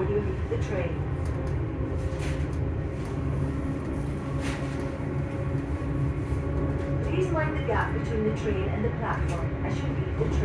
before you leave the train. Please mind the gap between the train and the platform as you leave the train.